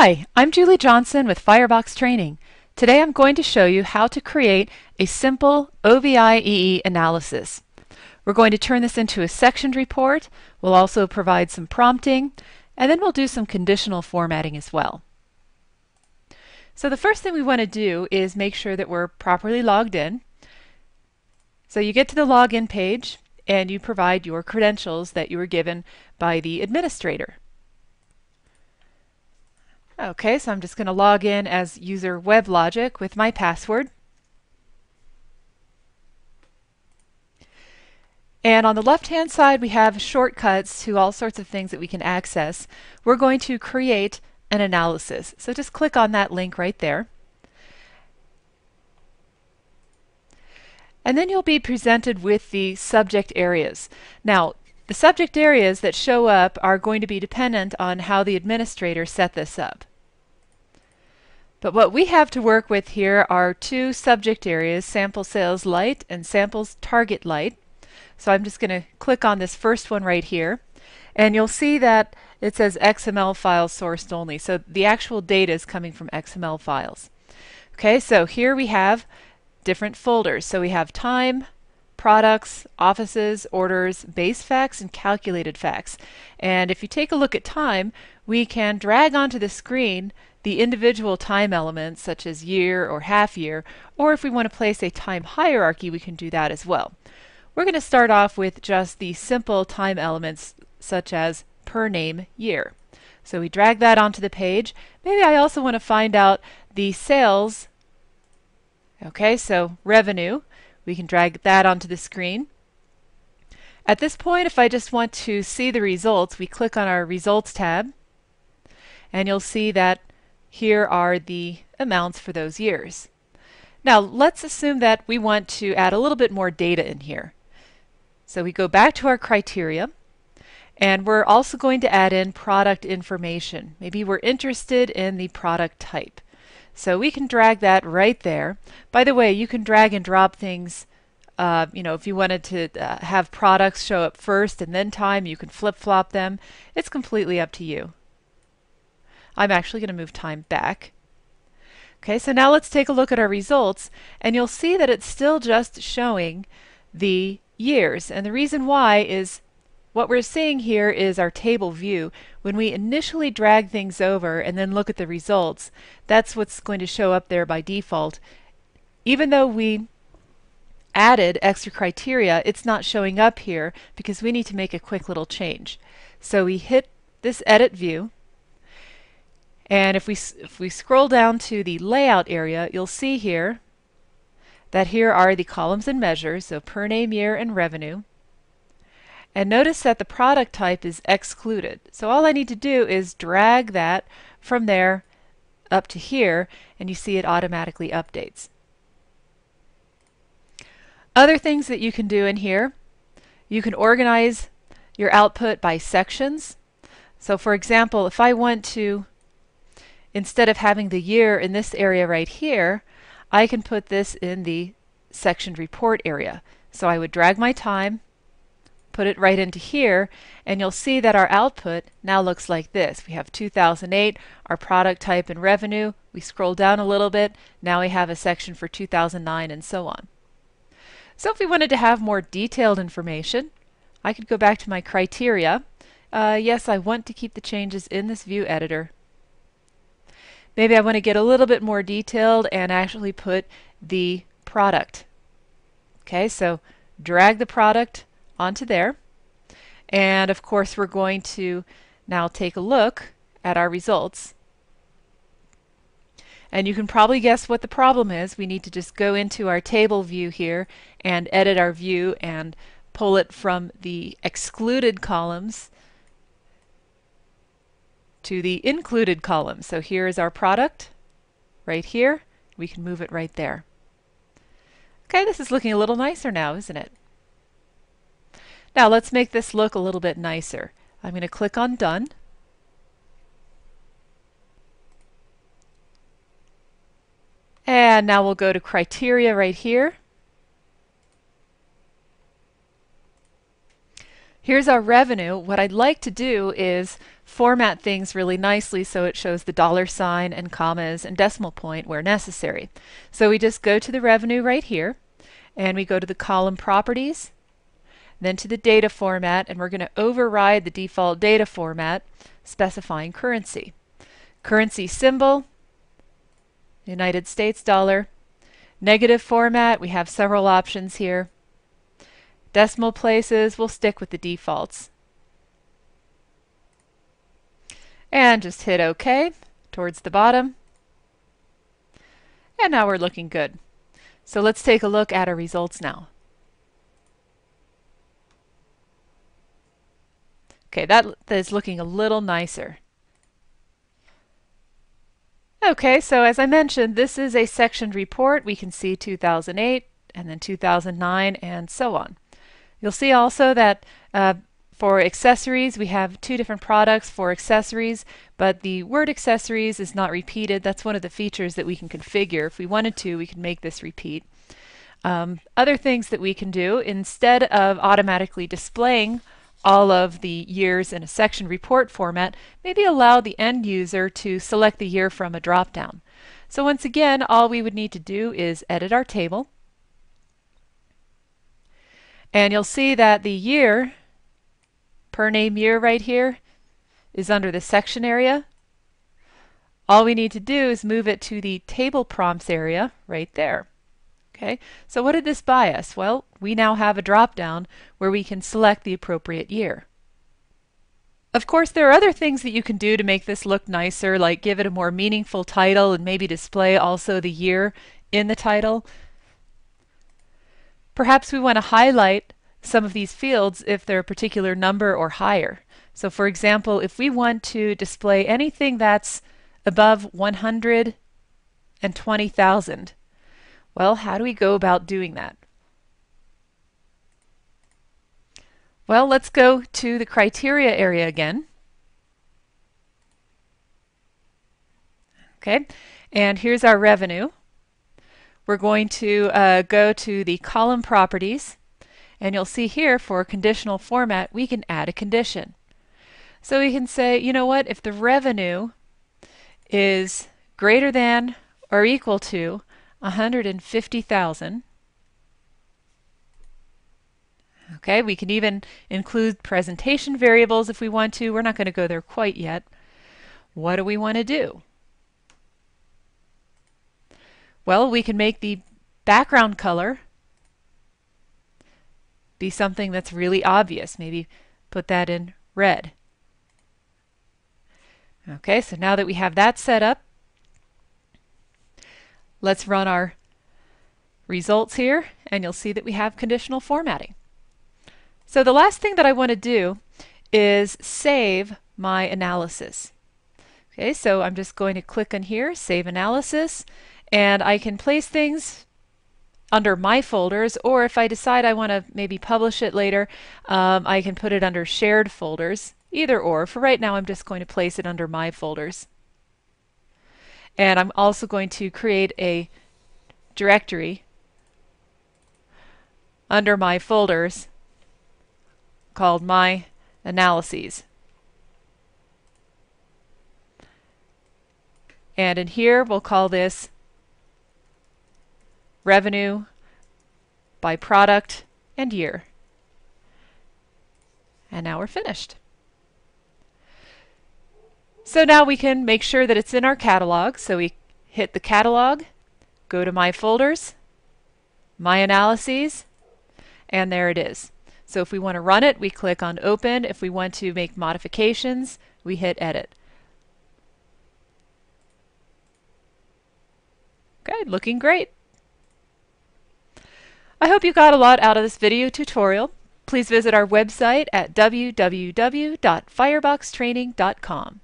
Hi, I'm Julie Johnson with Firebox Training. Today I'm going to show you how to create a simple OBIEE analysis. We're going to turn this into a sectioned report. We'll also provide some prompting, and then we'll do some conditional formatting as well. So the first thing we want to do is make sure that we're properly logged in. So you get to the login page and you provide your credentials that you were given by the administrator. Okay, so I'm just going to log in as user WebLogic with my password. And on the left-hand side, we have shortcuts to all sorts of things that we can access. We're going to create an analysis. So just click on that link right there. And then you'll be presented with the subject areas. Now, the subject areas that show up are going to be dependent on how the administrator set this up. But what we have to work with here are two subject areas, sample sales Lite and samples target Lite. So I'm just going to click on this first one right here. And you'll see that it says XML files sourced only. So the actual data is coming from XML files. Okay, so here we have different folders. So we have time, products, offices, orders, base facts, and calculated facts. And if you take a look at time, we can drag onto the screen the individual time elements such as year or half year, or if we want to place a time hierarchy, we can do that as well. We're going to start off with just the simple time elements such as per name year. So we drag that onto the page. Maybe I also want to find out the sales. Okay, so revenue. We can drag that onto the screen. At this point, if I just want to see the results, we click on our Results tab, and you'll see that here are the amounts for those years. Now let's assume that we want to add a little bit more data in here. So we go back to our criteria and we're also going to add in product information. Maybe we're interested in the product type. So we can drag that right there. By the way, you can drag and drop things uh, you know, if you wanted to uh, have products show up first and then time, you can flip-flop them. It's completely up to you. I'm actually going to move time back. Okay, so now let's take a look at our results, and you'll see that it's still just showing the years. And the reason why is what we're seeing here is our table view. When we initially drag things over and then look at the results, that's what's going to show up there by default. Even though we added extra criteria, it's not showing up here because we need to make a quick little change. So we hit this edit view, and if we, if we scroll down to the layout area, you'll see here that here are the columns and measures, so per name, year, and revenue. And notice that the product type is excluded. So all I need to do is drag that from there up to here, and you see it automatically updates. Other things that you can do in here, you can organize your output by sections. So for example, if I want to instead of having the year in this area right here, I can put this in the sectioned report area. So I would drag my time, put it right into here, and you'll see that our output now looks like this. We have 2008, our product type and revenue. We scroll down a little bit. Now we have a section for 2009 and so on. So if we wanted to have more detailed information, I could go back to my criteria. Uh, yes, I want to keep the changes in this view editor. Maybe I want to get a little bit more detailed and actually put the product. Okay, so drag the product onto there. And of course, we're going to now take a look at our results. And you can probably guess what the problem is. We need to just go into our table view here and edit our view and pull it from the excluded columns to the included column. So here is our product right here. We can move it right there. Okay, this is looking a little nicer now, isn't it? Now let's make this look a little bit nicer. I'm going to click on Done. And now we'll go to Criteria right here. Here's our revenue. What I'd like to do is format things really nicely so it shows the dollar sign and commas and decimal point where necessary. So we just go to the revenue right here and we go to the column properties then to the data format and we're going to override the default data format specifying currency. Currency symbol, United States dollar. Negative format, we have several options here. Decimal places, we'll stick with the defaults. And just hit OK towards the bottom. And now we're looking good. So let's take a look at our results now. Okay, that is looking a little nicer. Okay, so as I mentioned, this is a sectioned report. We can see 2008 and then 2009 and so on. You'll see also that uh, for accessories, we have two different products for accessories, but the word accessories is not repeated. That's one of the features that we can configure. If we wanted to, we could make this repeat. Um, other things that we can do, instead of automatically displaying all of the years in a section report format, maybe allow the end user to select the year from a dropdown. So once again, all we would need to do is edit our table. And you'll see that the year, per name year right here, is under the section area. All we need to do is move it to the table prompts area right there. Okay, so what did this buy us? Well, we now have a drop-down where we can select the appropriate year. Of course, there are other things that you can do to make this look nicer, like give it a more meaningful title and maybe display also the year in the title. Perhaps we want to highlight some of these fields if they're a particular number or higher. So for example, if we want to display anything that's above 120,000, well, how do we go about doing that? Well, let's go to the criteria area again. Okay, and here's our revenue. We're going to uh, go to the column properties, and you'll see here for conditional format, we can add a condition. So we can say, you know what, if the revenue is greater than or equal to 150,000. Okay, we can even include presentation variables if we want to. We're not going to go there quite yet. What do we want to do? Well, we can make the background color be something that's really obvious. Maybe put that in red. Okay, so now that we have that set up, Let's run our results here and you'll see that we have conditional formatting. So the last thing that I want to do is save my analysis. Okay, so I'm just going to click on here, Save Analysis, and I can place things under my folders, or if I decide I want to maybe publish it later, um, I can put it under shared folders, either or. For right now, I'm just going to place it under my folders. And I'm also going to create a directory under my folders called My Analyses. And in here, we'll call this revenue by product and year. And now we're finished. So now we can make sure that it's in our catalog. So we hit the catalog, go to My Folders, My Analyses, and there it is. So if we want to run it, we click on Open. If we want to make modifications, we hit Edit. Okay, looking great. I hope you got a lot out of this video tutorial. Please visit our website at www.fireboxtraining.com.